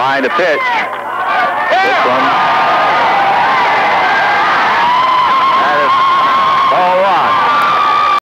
Behind the pitch.